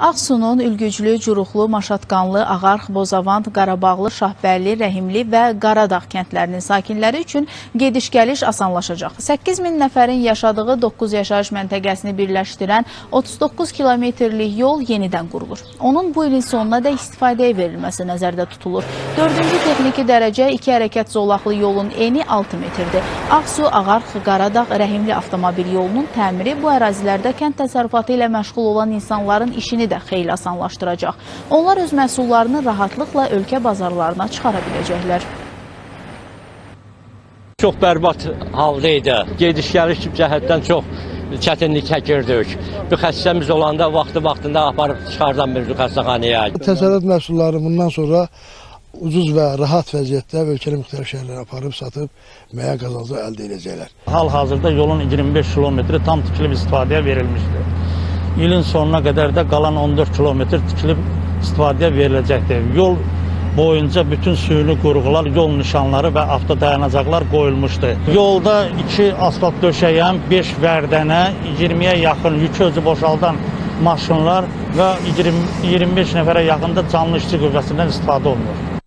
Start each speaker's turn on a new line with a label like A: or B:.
A: Ağsunun Ülgüclü, Curuqlu, Maşatqanlı, Ağarx, Bozavand, Qarabağlı, Şahbərli, Rəhimli və Qaradağ kəndlərinin sakinləri üçün gediş-gəliş asanlaşacaq. 8 min nəfərin yaşadığı 9 yaşayış məntəqəsini birləşdirən 39 kilometrlik yol yenidən qurulur. Onun bu ilin sonuna da istifadəyə verilməsi nəzərdə tutulur. 4-cü texniki dərəcə 2 hərəkət zolaqlı yolun eni 6 metrdir. Ağsu, Ağarx, Qaradağ, Rəhimli avtomobil yolunun təmiri bu ərazilərdə kənd təsərrüfatı ilə məşğul olan insanların işini də xeyli asanlaşdıracaq. Onlar öz məhsullarını rahatlıqla ölkə bazarlarına çıxara biləcəklər.
B: Çox bərbad halda idi. Gediş-gəliş cəhətdən çox çətinlik çəkirdik. Bir xəstəmiz olanda vaxtı-vaxtında aparıb çıxardan bildik xəstəxanaya.
C: Təsərrüat məhsulları bundan sonra ucuz və rahat vəziyyətdə ölkənin müxtəlif şəhərlərə aparıb satıb müəyyən qazancı əldə edəcəklər.
D: Hal-hazırda yolun 25 kilometri tam tikilib istifadəyə verilmişdir. İlin sonuna qədər də qalan 14 kilometr tikilib istifadəyə veriləcəkdir. Yol boyunca bütün süni qurğular, yol nişanları və avtodayanacaqlar qoyulmuşdur. Yolda 2 asfalt döşəyən, 5 vərdənə, 20-yə yaxın yük özü boşaldan maşınlar və 20, 25 nəfərə yaxında canlı işçi qüvvəsindən istifadə olunur.